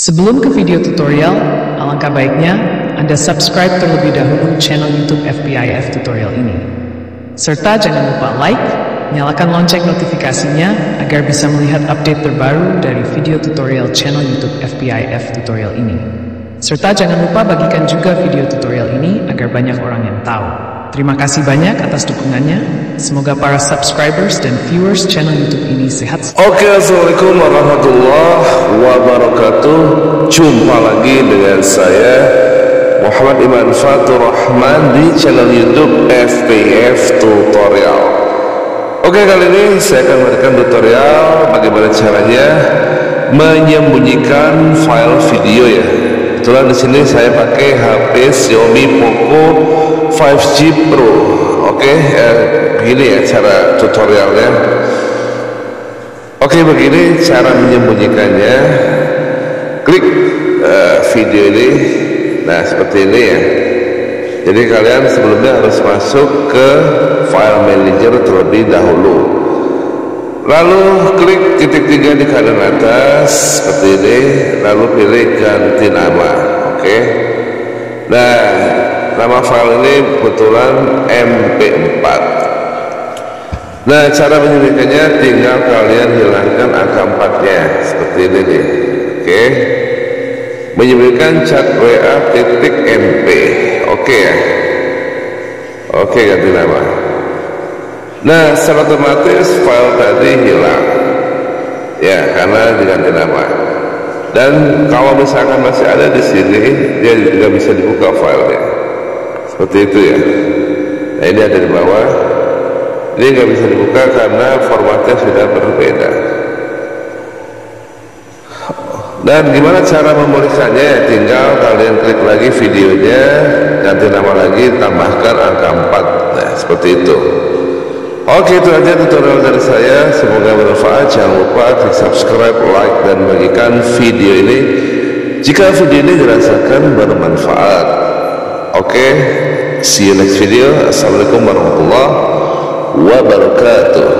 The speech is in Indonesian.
Sebelum ke video tutorial, alangkah baiknya Anda subscribe terlebih dahulu channel YouTube FPIF tutorial ini. Serta jangan lupa like, nyalakan lonceng notifikasinya agar bisa melihat update terbaru dari video tutorial channel YouTube FPIF tutorial ini. Serta jangan lupa bagikan juga video tutorial ini agar banyak orang yang tahu. Terima kasih banyak atas dukungannya. Semoga para subscribers dan viewers channel YouTube ini sehat. Oke, Assalamualaikum warahmatullahi wabarakatuh. Jumpa lagi dengan saya Muhammad Iman Fatur Rahman di channel YouTube FPF Tutorial. Oke, kali ini saya akan memberikan tutorial bagaimana caranya menyembunyikan file video ya. Kebetulan di sini saya pakai HP Xiaomi Poco 5G Pro. Oke, eh, begini ya cara tutorialnya. Oke, begini cara menyembunyikannya. Klik uh, video ini. Nah, seperti ini ya. Jadi kalian sebelumnya harus masuk ke file manager terlebih dahulu. Lalu klik titik tiga di kanan atas seperti ini, lalu pilih ganti nama. Oke. Nah, nama file ini kebetulan MP4. Nah, cara menyembunyikannya tinggal kalian hilangkan angka 4-nya seperti ini nih. Oke. Menyembunyikan chat WA titik MP. Oke ya. Oke, ganti nama. Nah, secara otomatis file tadi hilang. Ya, karena diganti nama. Dan kalau misalkan masih ada di sini, dia juga bisa dibuka filenya. Seperti itu ya. Nah, ini ada di bawah. Ini nggak bisa dibuka karena formatnya sudah berbeda. Dan gimana cara memulihkannya? Ya, tinggal kalian klik lagi videonya, ganti nama lagi, tambahkan angka 4. Nah, seperti itu. Oke itu aja tutorial dari saya Semoga bermanfaat Jangan lupa klik subscribe, like, dan bagikan video ini Jika video ini dirasakan bermanfaat Oke See you next video. Assalamualaikum warahmatullahi wabarakatuh